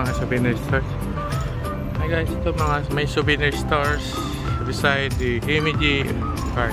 mga souvenir stores. Hi guys ito mga may souvenir stores beside the Himeji Park.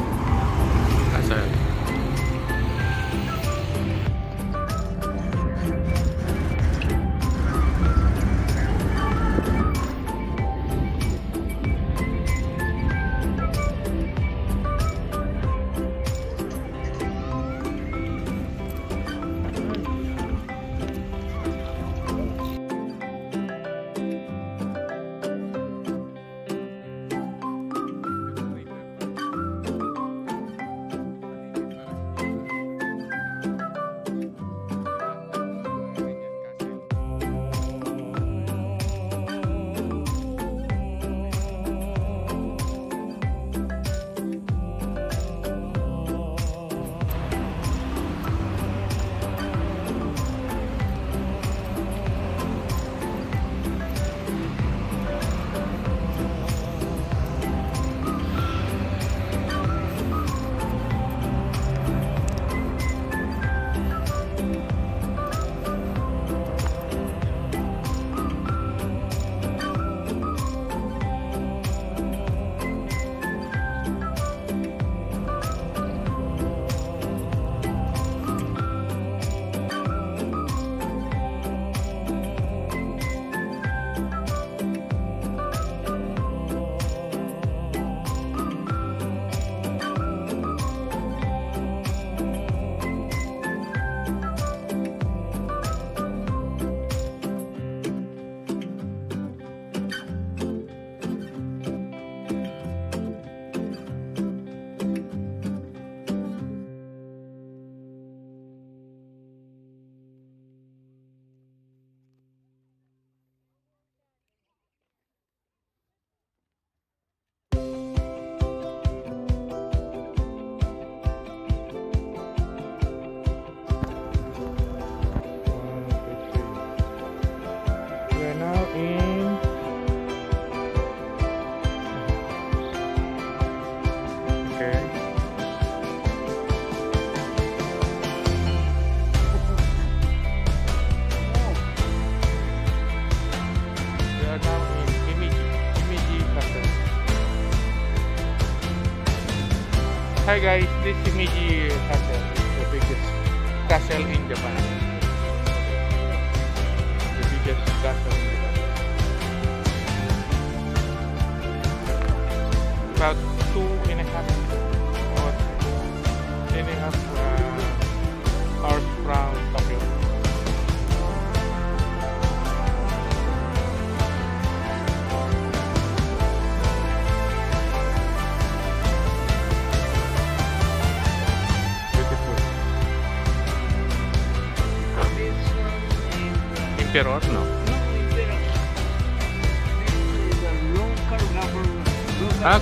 Hi guys, this is Miji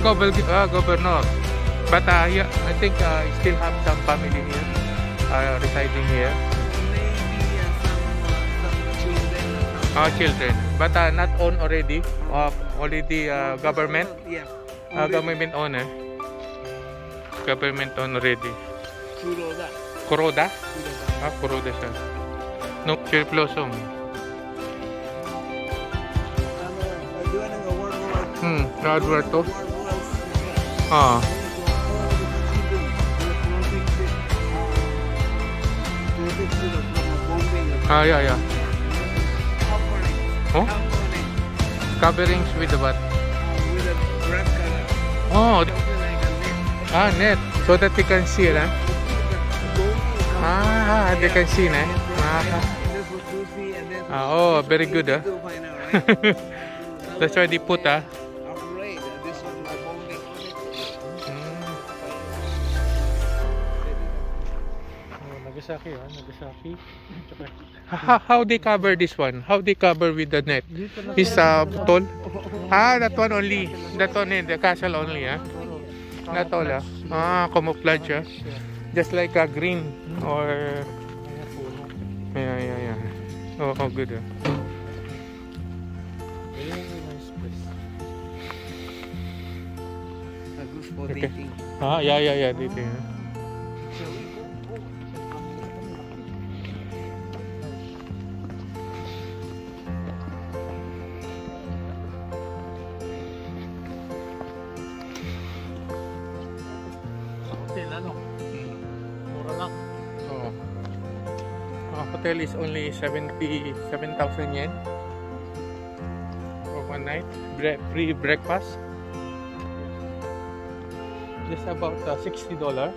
Gobel, uh, governor. But uh, yeah, I think ah, I still have some family here, uh, residing here. Maybe children. children. But not owned already, already government. Yeah. government owned. Eh? Government owned already. Kuroda. Kuroda? Ah, Kuroda siya. No, Cherry Blossom. Hmm, Alberto. Alberto. Ah, ah, yeah, yeah. Oh? Coverings with the what? Oh, ah, net. So that they can see, eh? Ah, they can see, eh? Ah, ah, oh, very good, ah. That's why they put, ah. Nagasaki ah, Nagasaki. How, how they cover this one? How they cover with the net? Is uh, tall? Ah, that one only. That one in the castle only, ah. Not all, ah. Ah, camouflage, ah. Just like a green or... Yeah, yeah, yeah. Oh, oh good, ah. Okay. Ah, yeah, yeah, yeah. Dito, ah. Hotel is only 77,000 yen for one night. Bre- free breakfast. Just about uh, $60. Oh,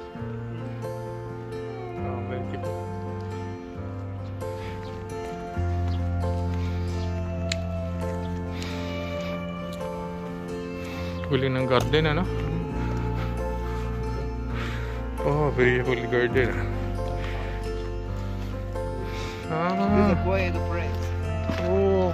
very cheap. Huli ng garden, ano? Oh, beautiful garden. Ah, oh.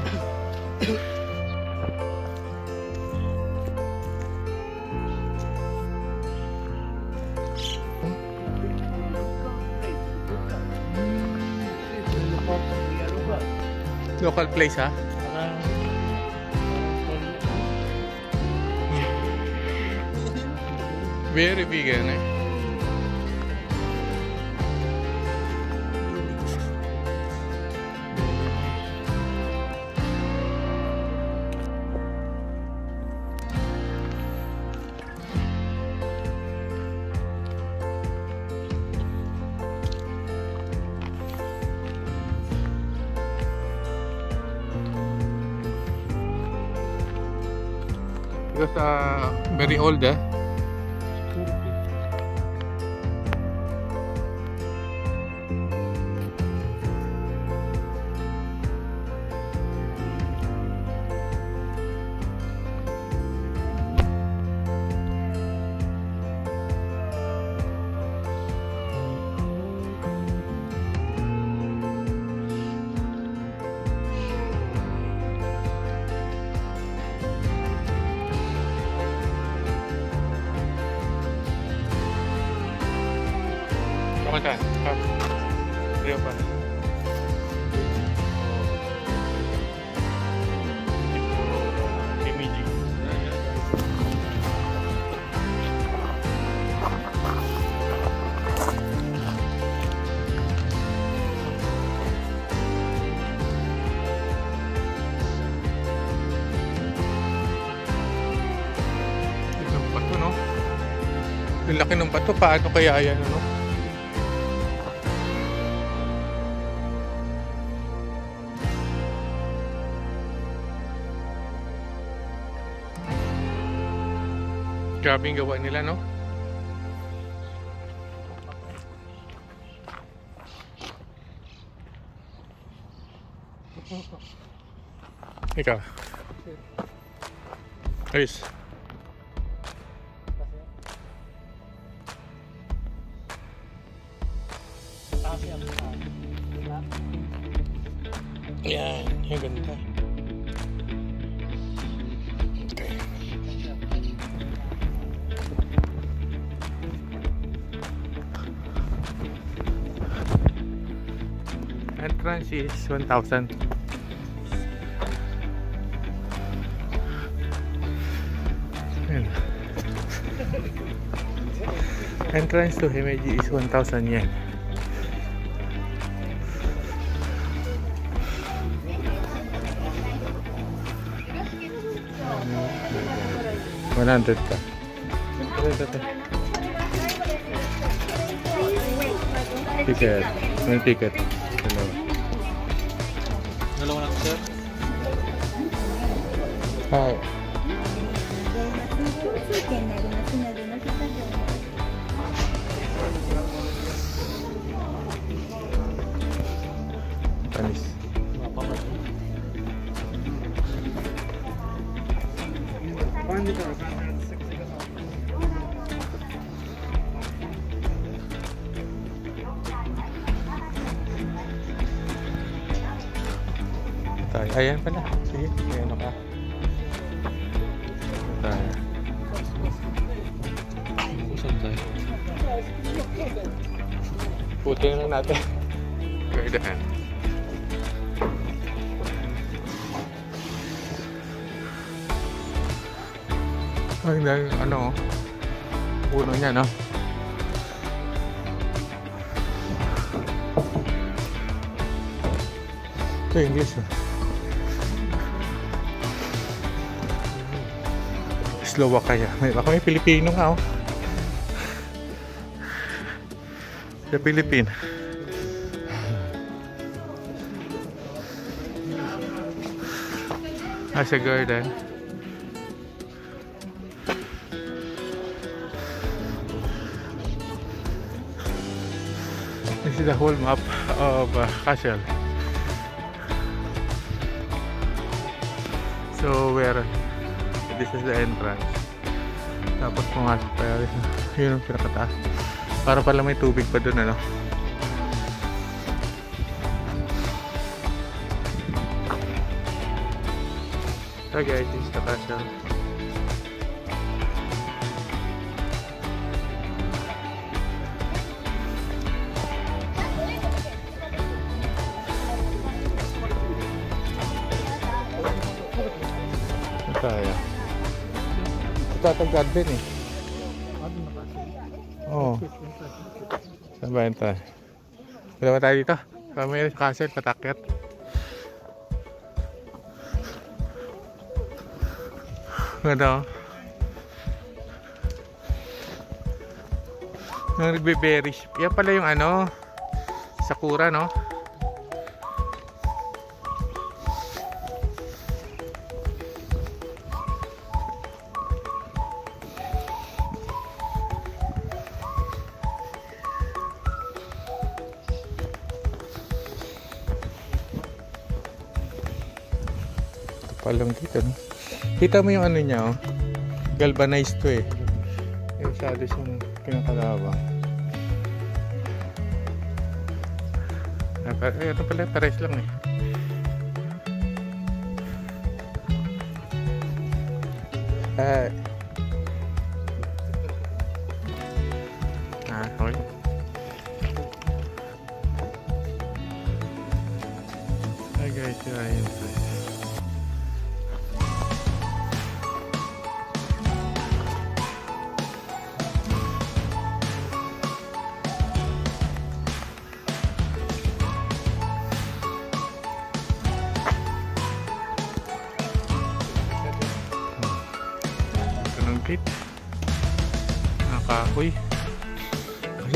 Local place, ha? Parang... Very big, ano eh? Uh, very old, eh? Laki ng bato, paano kaya yan, ano? Grabe yung gawa nila, no? Ikaw. Ayos. Entrance is 1,000. Ayan. Entrance to Himeji is 1,000 yen. One hundred. Ticket. May ticket. Hi. Slovakia. May, baka may Pilipino nga, oh. Sa Philippine. As a garden. This is the whole map of uh, Kassel. So where this is the entrance. Tapos pumasok tayo. Yun ang pinakataas. Para pala may tubig pa dun ano. So guys, this is the Tatagad din eh. Oo. Saan ba yun tayo? Wala tayo dito? Kami sa castle, patakyat. Ganda oh. Yung nagbe-berries. Yan pala yung ano, sakura no? Dito? Kita mo yung ano niya oh. Galvanized to eh. Yung masyado siyang kinakalawang. Eh, ito pala, pares lang eh. Ah. Ah,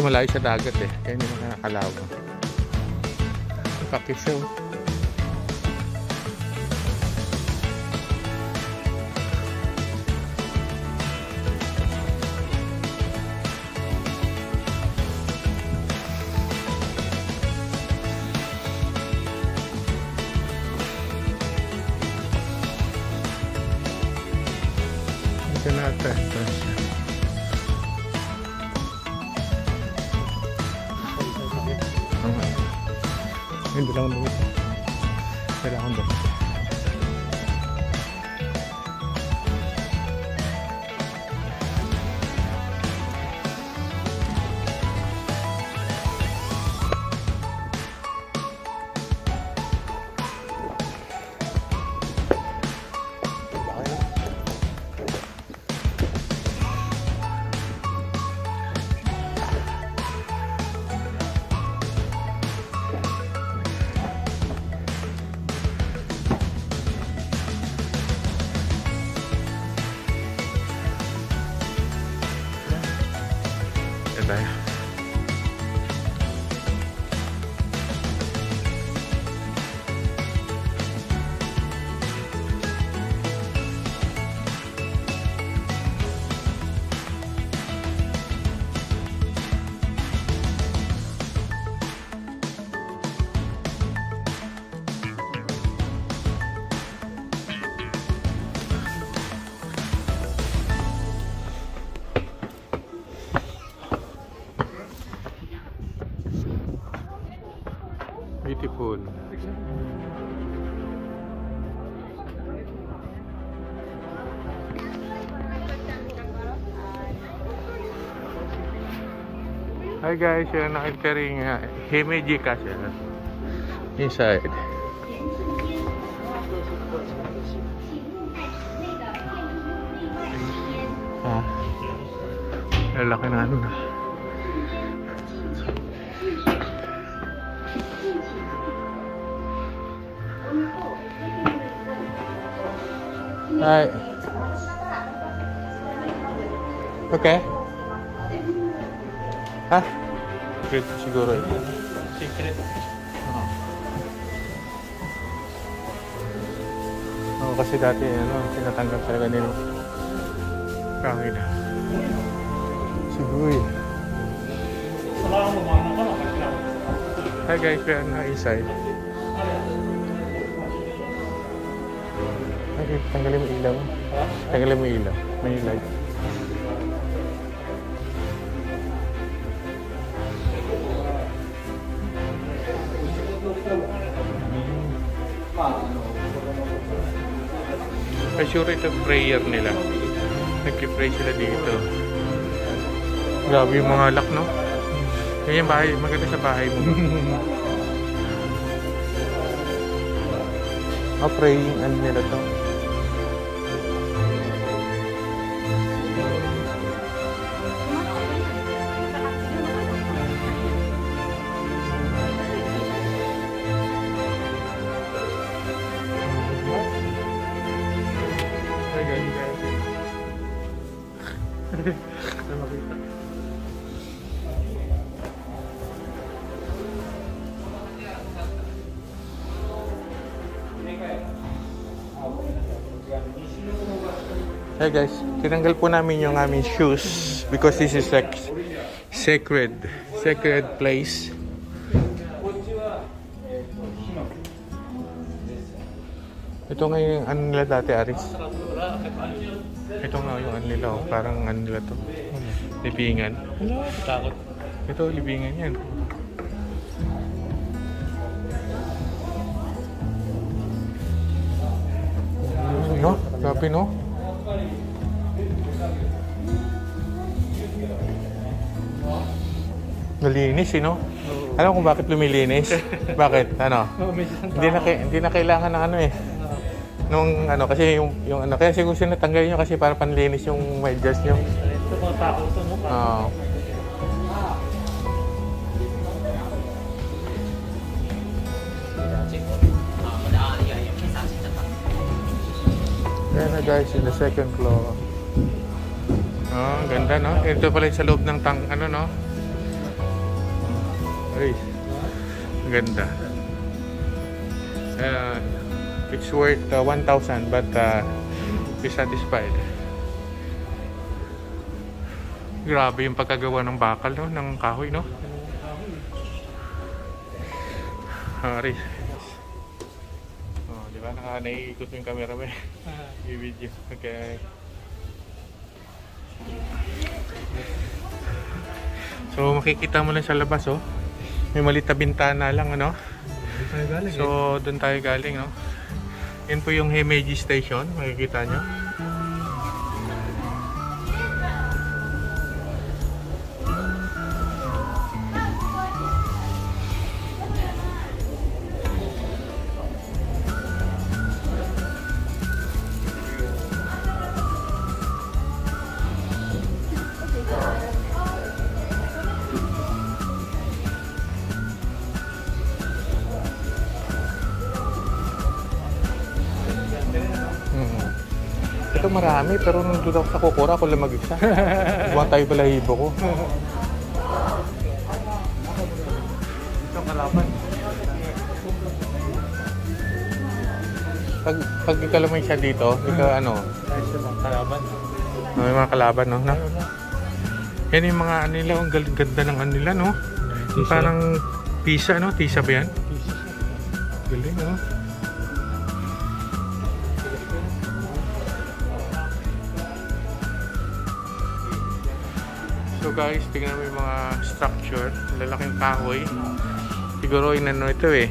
malayo sa dagat eh. Kaya hindi mo nakakalawa. Pakisaw. Ito Hi guys, you're now entering uh, Himeji Castle. Inside. Ah. Lalaki na ano na. Hi. Okay. Ha? Siguro eh. Secret. Oo. Oo, kasi dati ano, tinatanggal talaga nila. Kangin na. Siguro eh. Hi guys, we are now inside. Ay, tanggalin mo ilaw. Tanggalin mo ilaw. May light. Ito prayer nila. Nag-pray sila dito. Grabe yung mga lock, no? Yan bahay. Maganda sa bahay mo. oh, praying ano nila to. Hey guys, tinanggal po namin yung aming shoes because this is like sacred, sacred place. Ito nga yung ano nila dati, Aris. Ito nga yung ano nila, oh, parang ano nila to. Libingan. Wala, takot. Ito, libingan yan. No? Grabe, no? Nalinis, eh, no? Alam kung bakit lumilinis? bakit? Ano? Isang Hindi na, hindi na kailangan ng ano eh. Nung ano, kasi yung, yung ano, kaya siguro sinatanggal nyo kasi para panlinis yung medyas nyo. Ito mga takot ito, no? Oo. Yan na guys, in the second floor. Oh, ganda no. Ito pala sa loob ng tang ano no. Ay. Ganda. Uh, it's worth uh, 1,000 but uh, be satisfied. Grabe yung pagkagawa ng bakal no, ng kahoy no. Ah, Aris. Oh, di ba? Naka naiikot yung camera mo eh. Yung video. Okay. So makikita mo lang sa labas oh. May maliit na bintana lang ano. So doon tayo galing no. Yan po yung Himeji Station, makikita nyo. Marami, pero nung doon ako sa Kokora, ako lang mag-isa. Buwan tayo balahibo ko. Ito kalaban. Pag, pag ikalamay siya dito, ikaw ano, Nice yung mga kalaban. may mga kalaban, no? no? Yan yung mga ano nila, ang ganda ng ano nila, no? Yung Parang pisa, no? Tisa ba yan? Galing, no? Guys, tingnan mo yung mga structure. Lalaking kahoy. Siguro inano ito eh.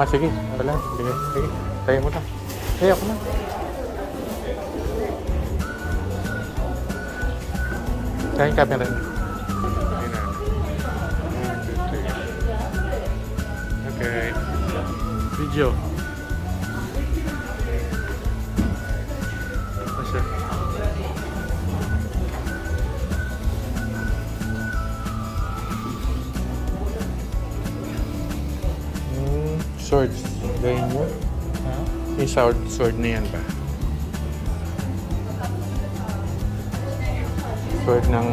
Ah, sige. Wala. Sige. Sige. Tayo ako na. Swords. Gawin mo. Yung sword, sword na yan ba? Sword ng...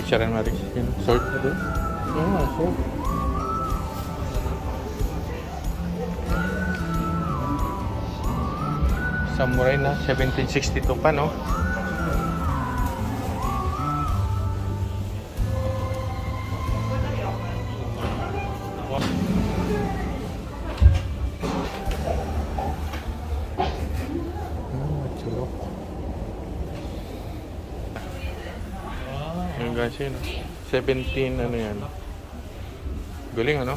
Picturean mo rin. Yun, sword na doon. Yung nga, sword. Samurai na, 1762 pa, no? 17, ano yan? Galing, ano?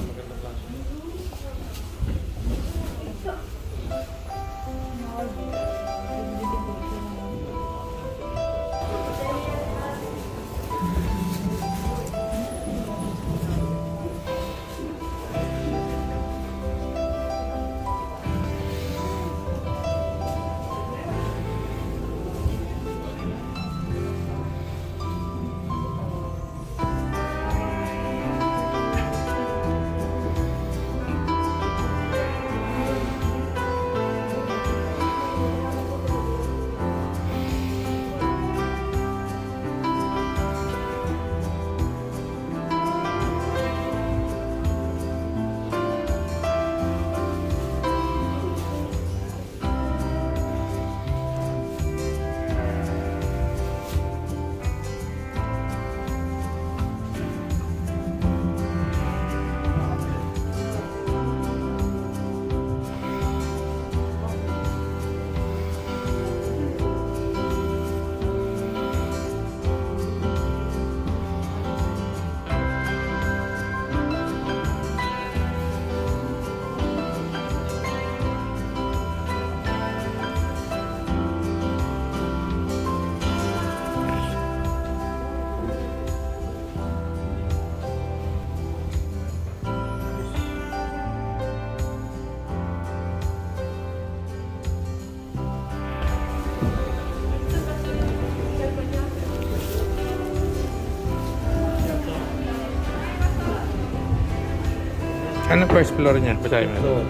Anong first floor niya? Basahin mo. Floor.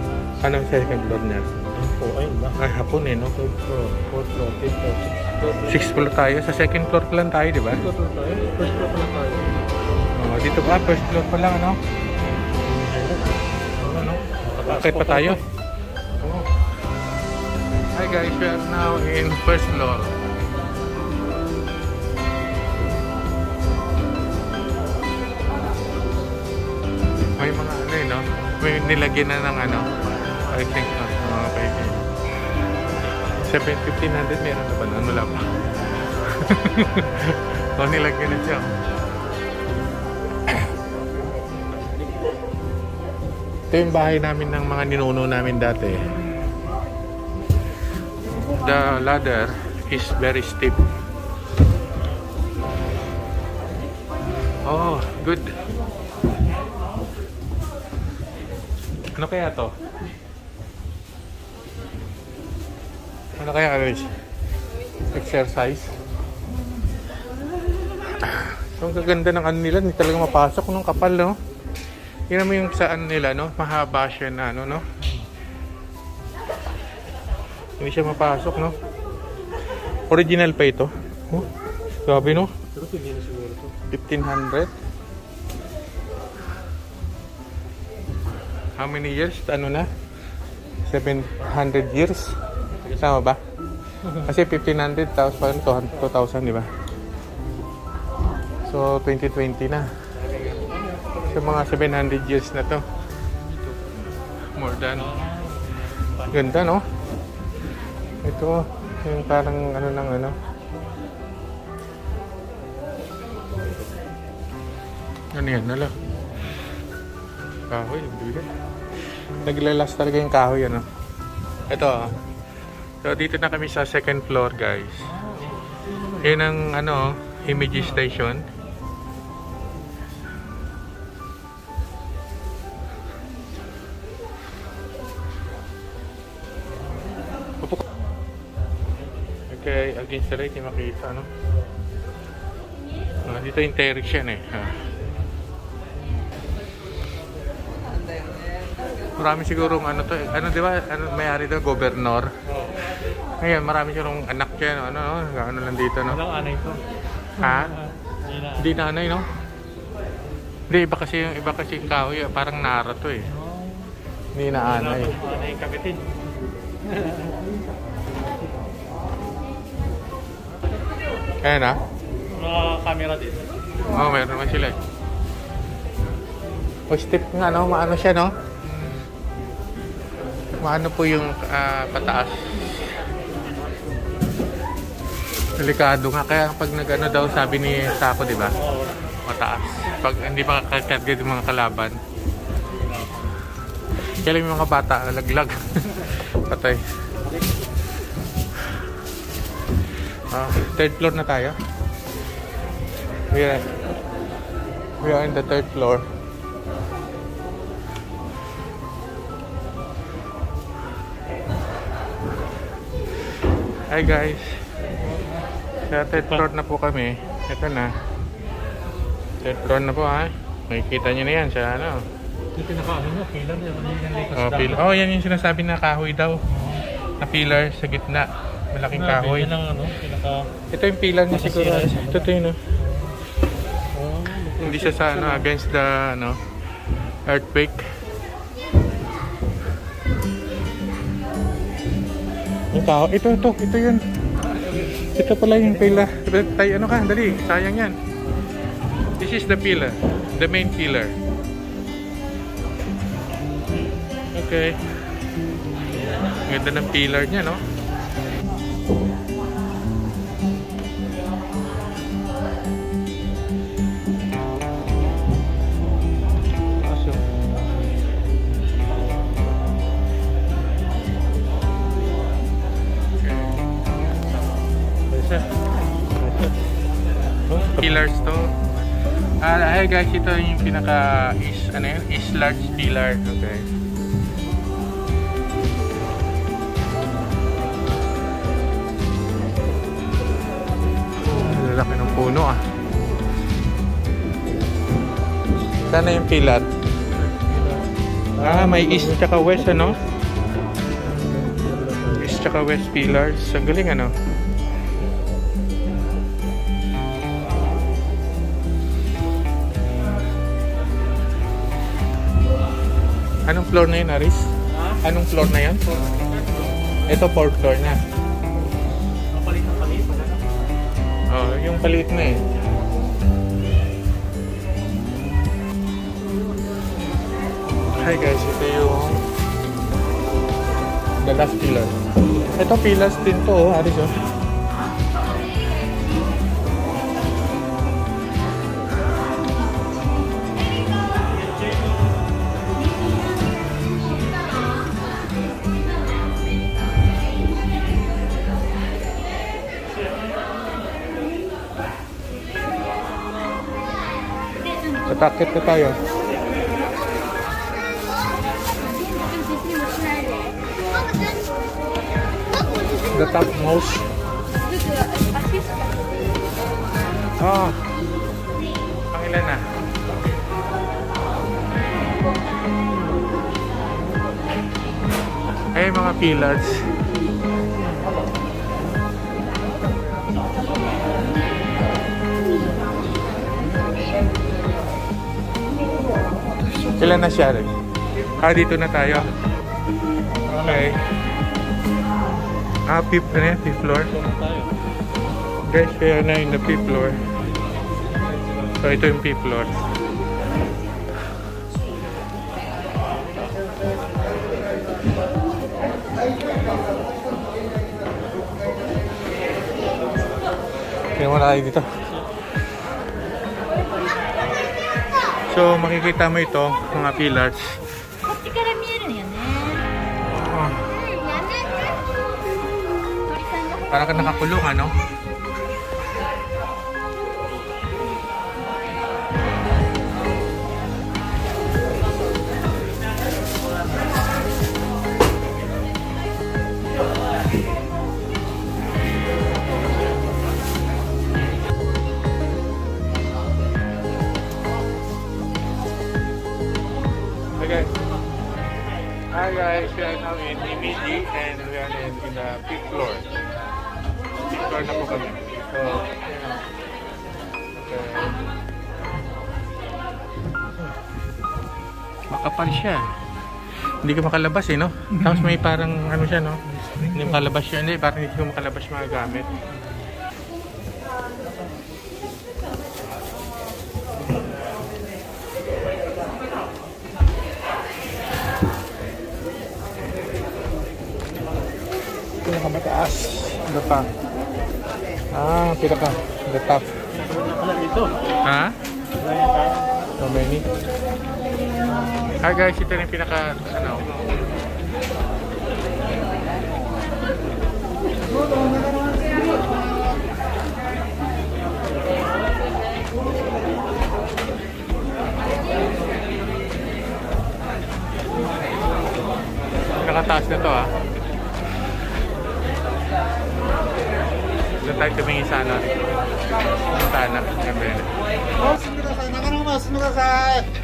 Anong second floor niya? Po? Ayun ba? Ay, hapon eh, no? Third floor. Fourth floor. Fifth floor. sixth floor. Tayo. Sa second floor pa lang tayo, di ba? First floor tayo. First floor pa lang tayo. Oh, dito ba? First floor pa lang, ano? Ano? Okay pa tayo. Hi guys, we are now in first floor. May nilagyan na ng ano. I think not. Uh, okay. 7, 1500 meron na ba? Ano wala pa? o nilagyan na siya. Ito yung bahay namin ng mga ninuno namin dati. The ladder is very steep. Oh, good. Ano kaya to? Ano kaya guys? Exercise? So, ang gaganda ng ano nila, hindi talaga mapasok nung kapal, no? Tingnan mo yung saan nila, no? Mahaba siya na, ano, no? Hindi siya mapasok, no? Original pa ito. Oh, grabe, no? Pero hindi na siguro to. 1500. How many years? Ano na? 700 years? Tama ba? Kasi 1500 tapos parang 2,000, di ba? So, 2020 na. So, mga 700 years na to. More than. Ganda, no? Ito, yung parang ano ng ano. Ano yan? Nala? Kahoy, bigat. Naglalas talaga yung kahoy, ano? Ito, ah. So, dito na kami sa second floor, guys. Yan ang, ano, image station. Okay, against the light, yung makita, no? Ah, dito yung terrace yan, eh. Ah. Marami siguro ano to, eh. ano di ba, ano may-ari to, gobernador. Ngayon, marami sigurong anak dyan, ano, no? ano lang dito, no? Walang anay to. Ha? Hindi na. Nanay, no? Hindi, iba kasi yung iba kasi yung kahoy, ah, parang nara to eh. Hindi na anay. Anay kabitin. Ayan ah. Mga camera din. Oo, oh, meron naman sila eh. O step nga, no? Maano siya, no? Maano po yung ah, pataas. Delikado nga. Kaya pag nag-ano daw, sabi ni Sako, di ba? Mataas. Pag hindi pa kakarga yung mga kalaban. Kaya yung mga bata, laglag. Patay. Ah, third floor na tayo. We are, we are in the third floor. Hi guys. Sa third floor na po kami. Ito na. Third floor na po ha. Makikita nyo na yan sa ano. Yung pinaka-ano nyo, yun. Ano Oh, pillar. Oh, yan yung sinasabi na kahoy daw. Na pillar sa gitna. Malaking kahoy. Yan ang ano, pinaka... Ito yung pillar niya siguro. Ito to yun. Oh, Hindi siya sa ano, against the ano, earthquake. Kahoy. Ito, ito. Ito yun. Ito pala yung pillar. Tay, ano ka? Dali. Sayang yan. This is the pillar. The main pillar. Okay. Ganda ng pillar niya, no? Guys, ito yung pinaka is ano yun? Is large pillar. Okay. Lalaki ng puno ah. Sana yung pillar. Ah, may east tsaka west ano? East tsaka west pillars. Ang galing ano? Anong floor na yun, Aris? Anong floor na yun? Ito, fourth floor na. Kapalit ng palit. Wala na. Oh, yung palit na eh. Hi guys, ito yung the last pillar. Ito pillars din to, oh, Aris oh. Kakit na tayo. The top mouse. Ah. Ang ilan na? Ay, mga pillars. Ilan na siya rin? Ah, dito na tayo. Okay. Ah, fifth, ano yan? Fifth floor? Guys, kaya na yung the fifth floor. So, ito yung fifth floor. Kaya mo tayo dito. So makikita mo ito, mga pillars. Oh. Parang ka nakakulong ano? Siya. Hindi ka makalabas eh, no? Tapos may parang ano siya, no? Hindi makalabas siya. Hindi, parang hindi ko makalabas mga gamit. Pinakamataas. The top. Ah, pinaka. The top. Wala dito. Ha? Wala. So many. Hi guys, ito na yung pinaka, ano, Nakataas na to ah. Doon tayo tumingin sa ano. Sana. Siyempre. 進んでください。中の方まで進んでください。中の方に進んでください。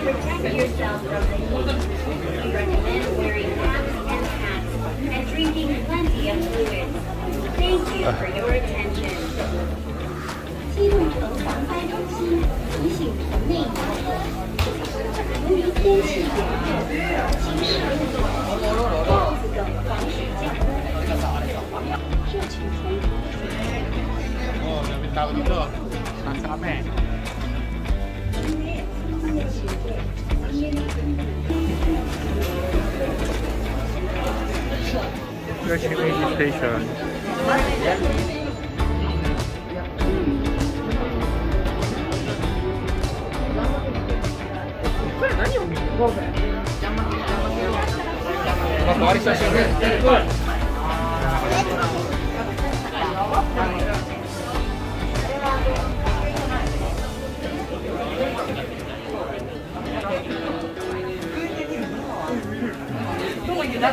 protect yourself from the heat. We recommend wearing caps and hats and drinking plenty of fluids. Thank you for your attention. 记录着防灾中心提醒国内外，由于天气炎热，请使用帽子等防水夹克，摄取充足的水分。 Oh, daming tao dito. Nasa kami. Yoshimichi Station. May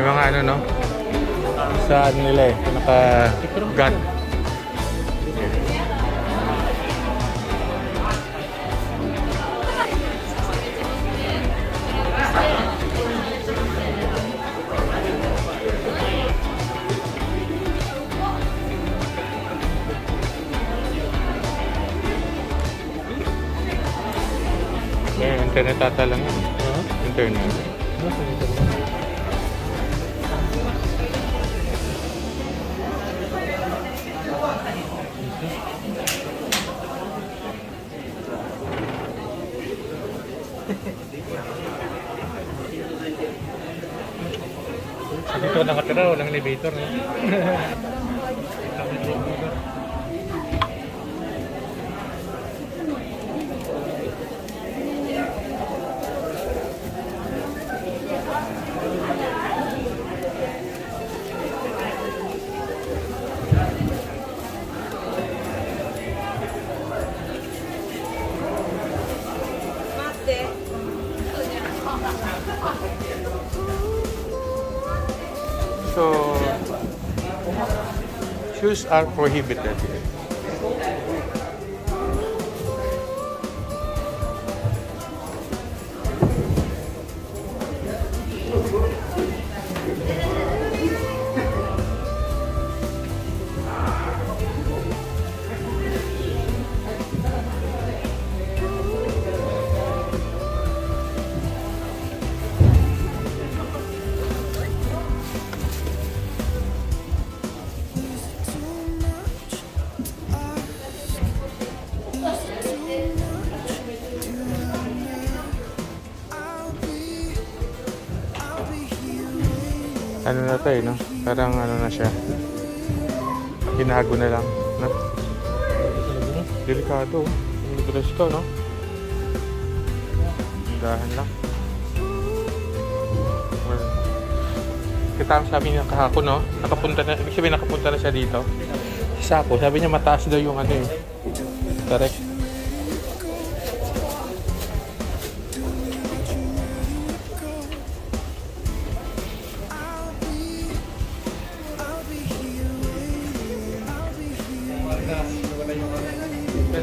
mga ano, no? Sa ano nila eh, naka-gun. Eh, Dito nakatira, walang elevator. Eh. are prohibited. Kita sabi niya kahapon, no? Nakapunta na, ibig sabihin nakapunta na siya dito. Isa ko, sabi niya mataas daw yung ano eh. Correct.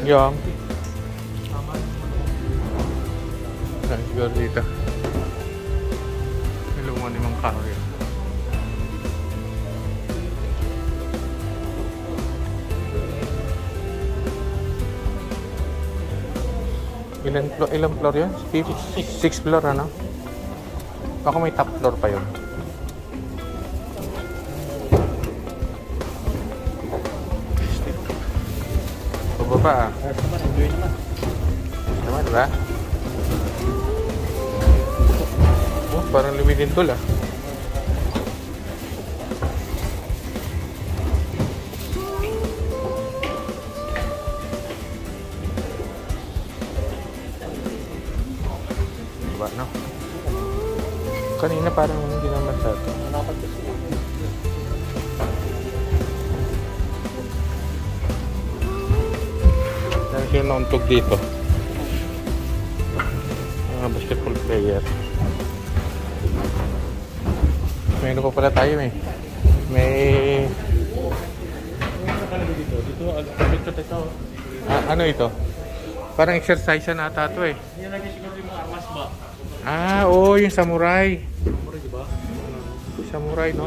Yung. Siguro dito. May lumang limang kahoy. Ilan, flo- ilang floor yun? Fifth, six floor, ano? Baka may top floor pa yun. Pababa ah. Naman, diba? Oh, parang lumilin tol ah. Parang hindi naman sa ito. Dahil sila nauntog dito. Mga basketball player. May ano pa pala tayo eh. May... Dito, dito, dito. Ah, ano ito? Parang exercise na ata ito eh. Yan lagi siguro yung mga armas ba? Ah, oo, yung samurai. Samurai, no?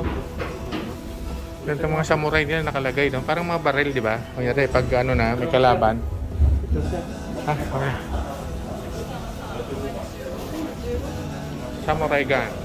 Ganito mga samurai nila nakalagay, no? Parang mga baril, di ba? Kunyari, pag ano na, may kalaban. Ah, okay. Samurai gun.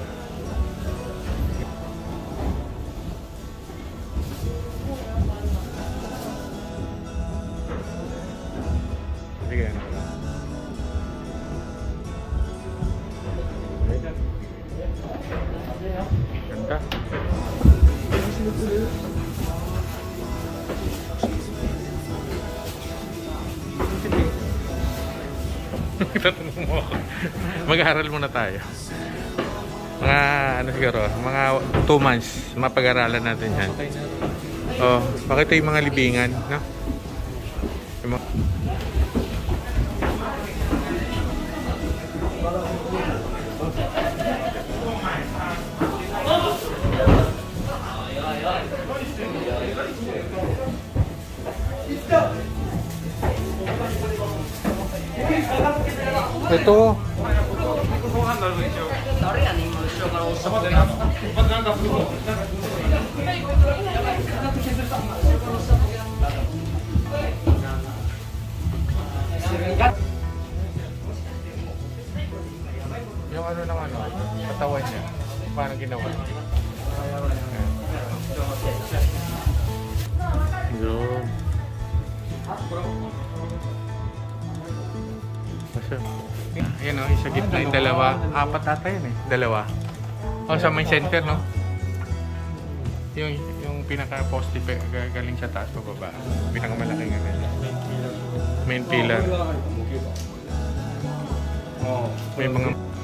Tatanong mo ako. Mag-aaral muna tayo. Mga ano siguro, mga 2 months, mapag-aralan natin yan. Oh, bakit yung mga libingan, no? Yung mga... Ito. Yung ano ng ano, katawan niya. Paano ginawa? Yun. Kasi, Ayan o, oh, sa gitna yung dalawa. Apat ata yun eh. Dalawa. O, sa main center, no? Yung, yung pinaka-poste galing sa taas pababa. Pinakamalaki nga ganyan. Main pillar. Oh, may mga...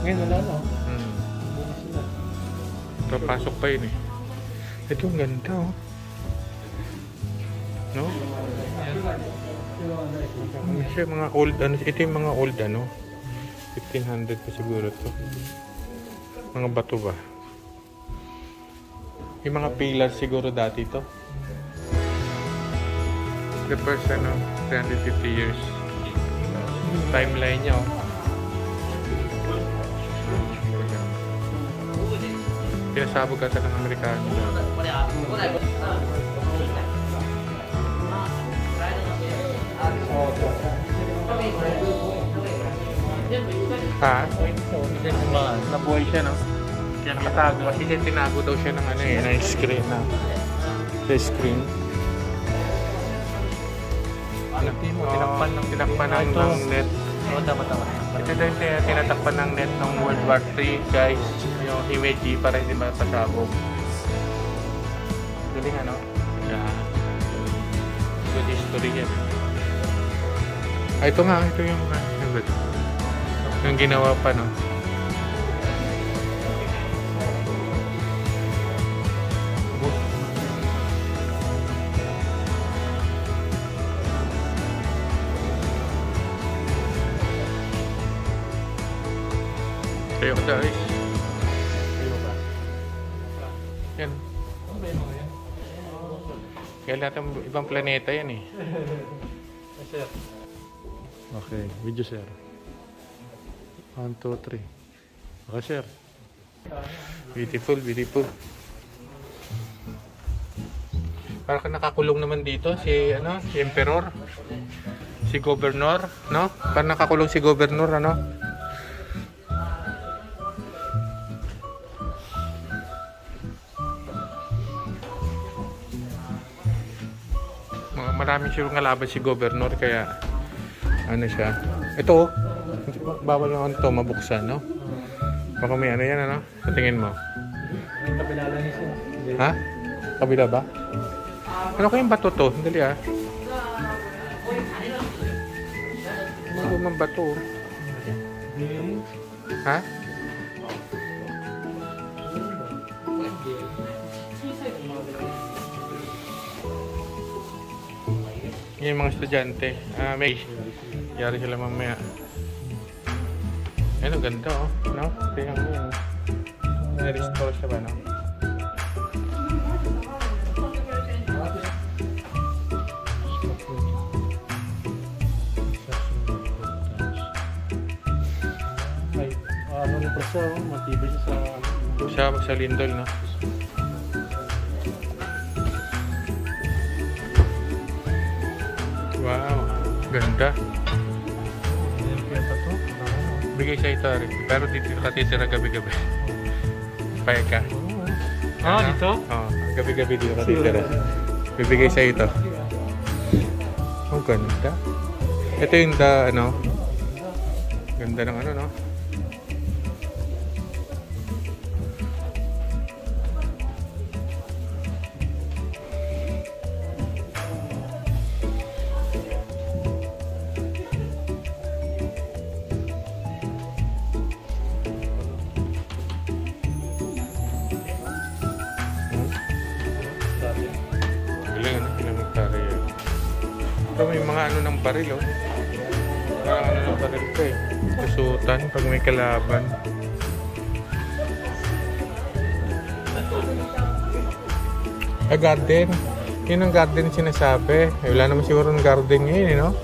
Ngayon wala na. Hmm. Bukas na. Papasok pa yun eh. Ito ang ganda oh. No? Ano siya, mga old ano, ito yung mga old ano. 1500 pa siguro to. Mga bato ba? Yung mga pillars siguro dati to. The first ano, 350 years. Timeline niya oh. Pinasabog ata ng Amerikano. Ha? Nabuhay siya, no? Kaya nakatago. Kasi siya tinago daw siya ng ano eh, ng screen na. Sa screen. Ano? Tinakpan ng, tinakpan ng, ng net. Oo, tama, tama. Ito tin- tinatakpan ng net ng World War 3, guys. Image para hindi mapasabog. Galing ano? Yeah. Good history yan. Ah, ito nga, ito yung, ah, ano ba ito? Yung ginawa pa, no? Lahat ng ibang planeta yan eh. Sir. Okay, video sir. 1, 2, 3. Okay sir. Beautiful, beautiful. Parang ka nakakulong naman dito si ano, si Emperor. Si Governor, no? Parang nakakulong si Governor, ano? Maraming siguro nga laban si Governor kaya ano siya. Ito, oh. bawal naman to mabuksan, no? Baka may ano yan, ano? Sa tingin mo? Kabila lang. Hindi. Ha? Kabila ba? Ano kayong bato to? Dali ah. Ano lumang bato? oh. Ha? Yan yung mga estudyante. Ah, may yari sila mamaya. Ano, ganda oh. No? Tingnan mo yun. Na-restore siya ba, no? Ay, ano na pa siya, oh. Matibay siya sa... Siya, sa lindol, no? Bigay sa ito rin. Pero dito ka titira gabi-gabi. Payag ka. Ah, dito? Oo, gabi-gabi dito ka titira. Bibigay sa ito. Ang ganda. Ito yung da, ano, ganda ng ano, no? Ito may mga ano ng baril, oh. Parang ano ng baril ko eh. Kusutan pag may kalaban. Ah, garden. Yun ang garden na sinasabi. Eh, wala naman siguro ng garden ngayon, eh, no?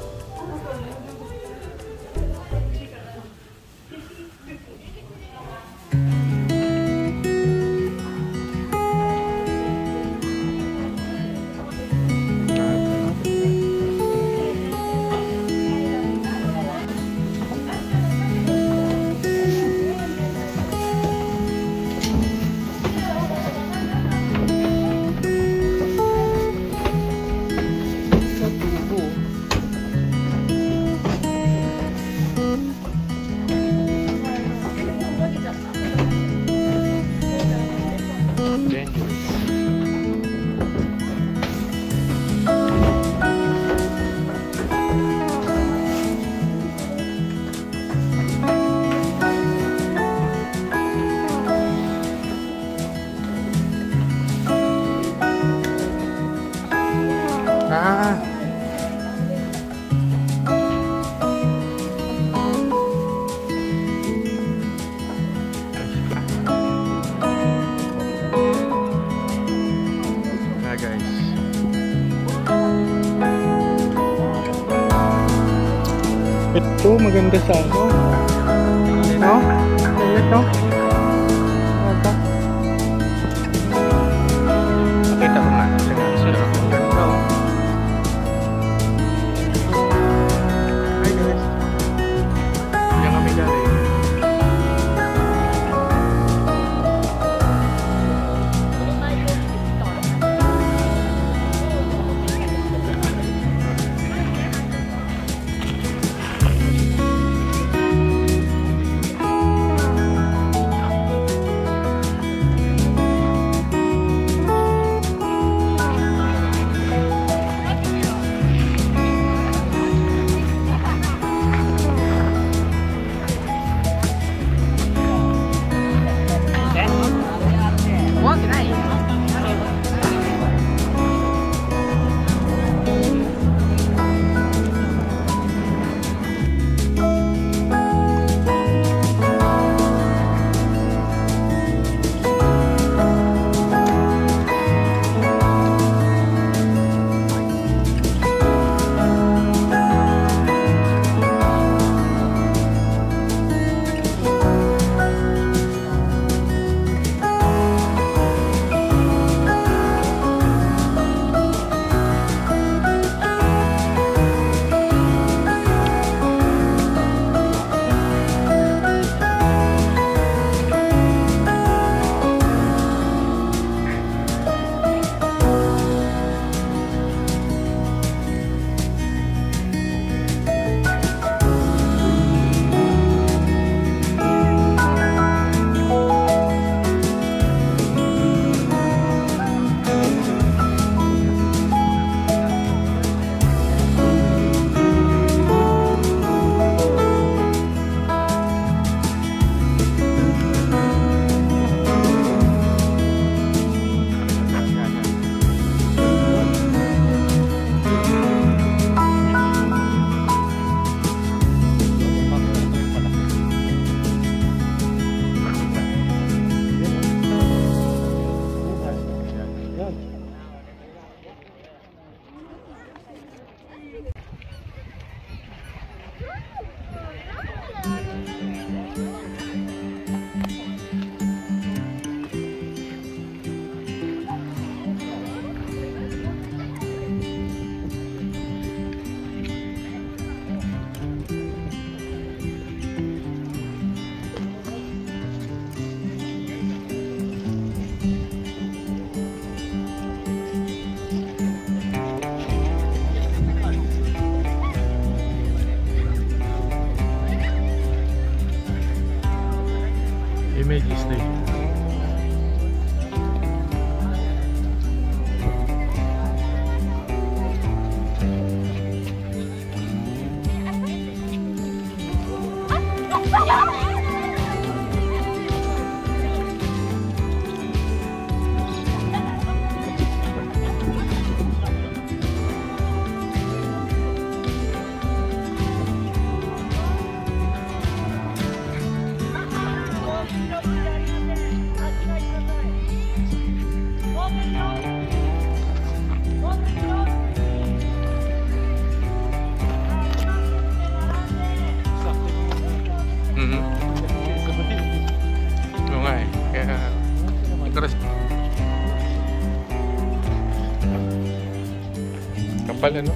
Kapal ano?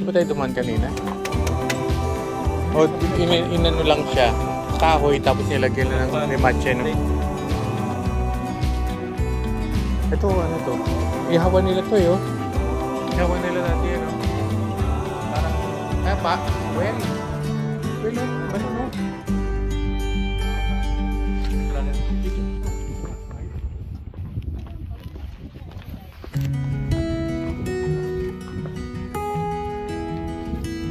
Di ba tayo dumaan kanina? O, in inano lang siya. Kahoy, tapos nilagyan na ng may matcha, no? Ito, ano to? Ihawan nila to, yo. Ihawan nila natin, ano? Parang, eh, pa, well,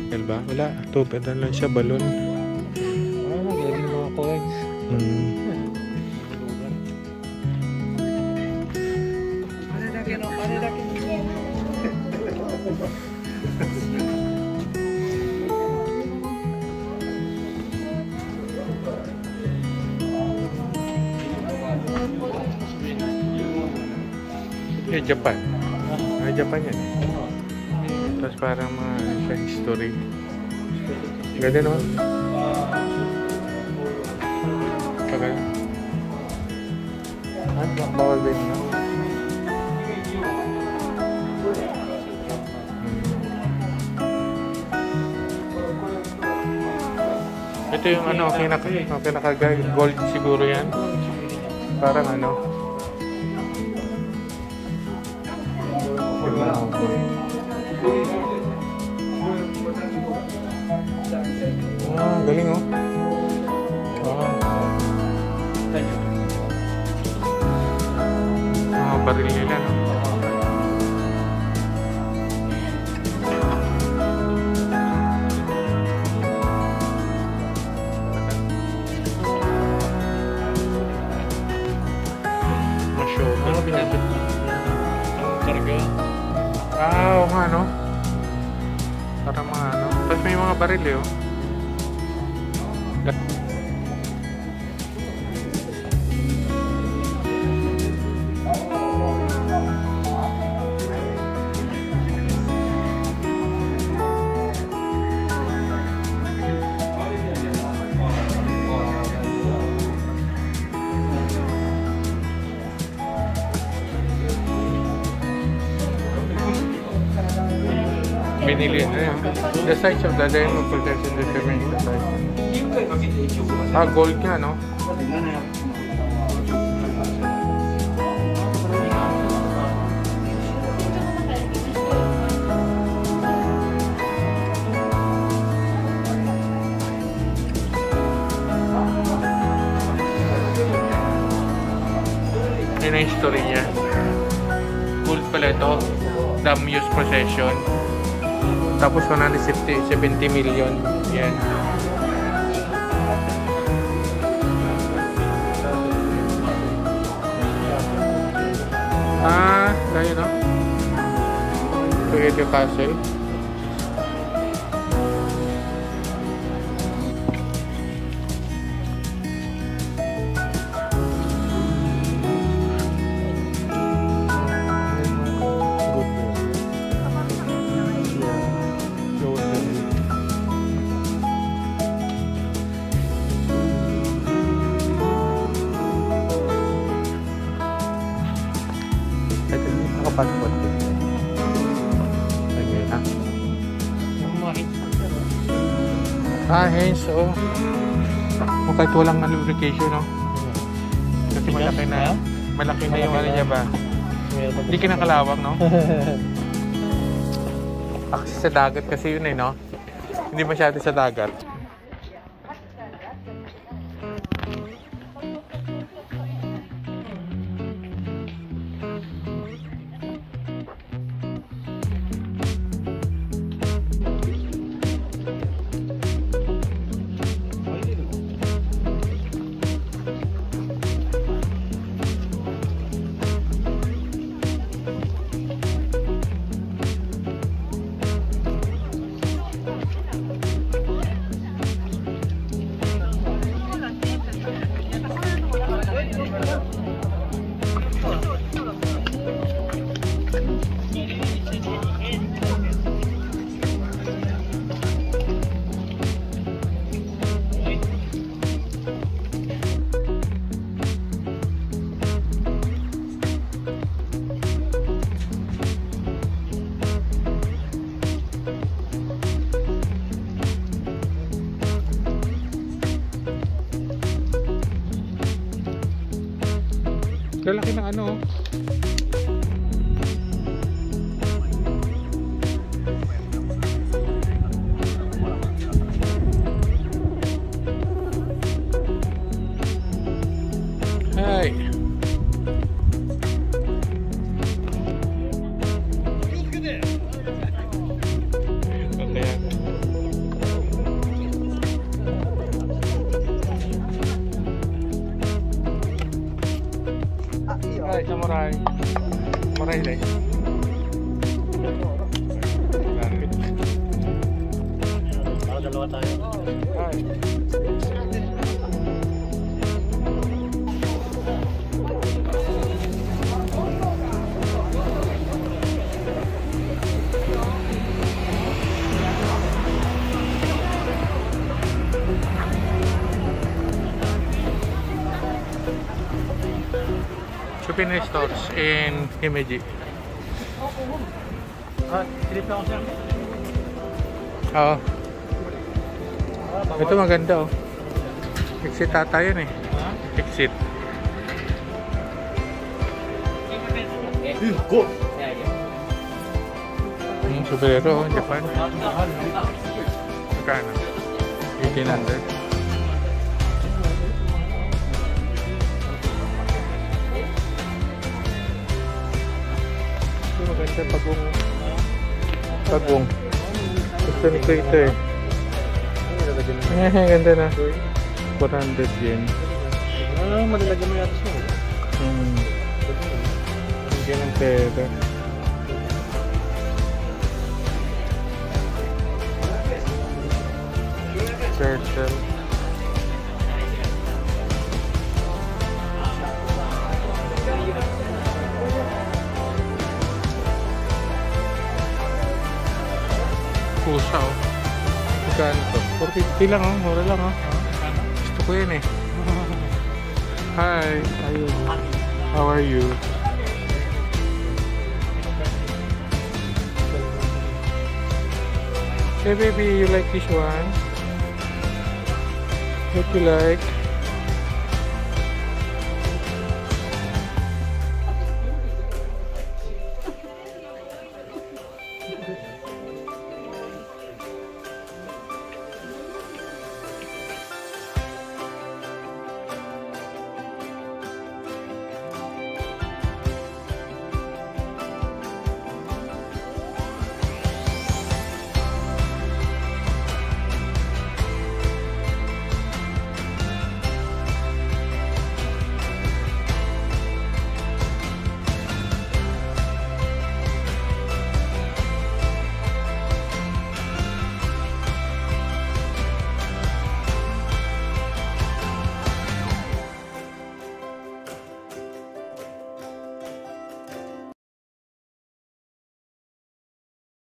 Yan ba? Wala. Tupidan lang siya, balon. Ano, ganyan yung mga coins. Hmm. Eh, Japan. Ah, Japan yan. Tapos parang mga ano siya, history. Ganda naman. Pagka. Ah, bawal din? Hmm. Ito yung ano, pinaka, pinaka gold siguro yan. Parang ano. Binili na yan. The size of the diamond protection determines the size. Ah, gold nga, no? Yun ang history niya. Gold pala ito. Dam use possession. Tapos 170 70 million. Yan. Ah, dahil no? Spaghetti Castle. Lubrication, no? Kasi malaki na. Malaki na yung ano niya ba? Hindi kinakalawak, no? Access sa dagat kasi yun eh, no? Hindi masyado sa dagat. Souvenir stores in Himeji. Oo. Ito maganda oh. Exit ata yun eh. Exit. Go! Yung sombrero, oh, Japan. Magkano? 1800. Ito maganda pagong pagong. Gusto ni ko ito eh. Eh, ganda na. 400 yen. Ah, malalagyan mo yata siya. Hmm. Bigyan ng pera. Turtle. lang mura lang. Gusto ko yun eh. Hi. How are you? Hey baby, you like this one? Hope you like.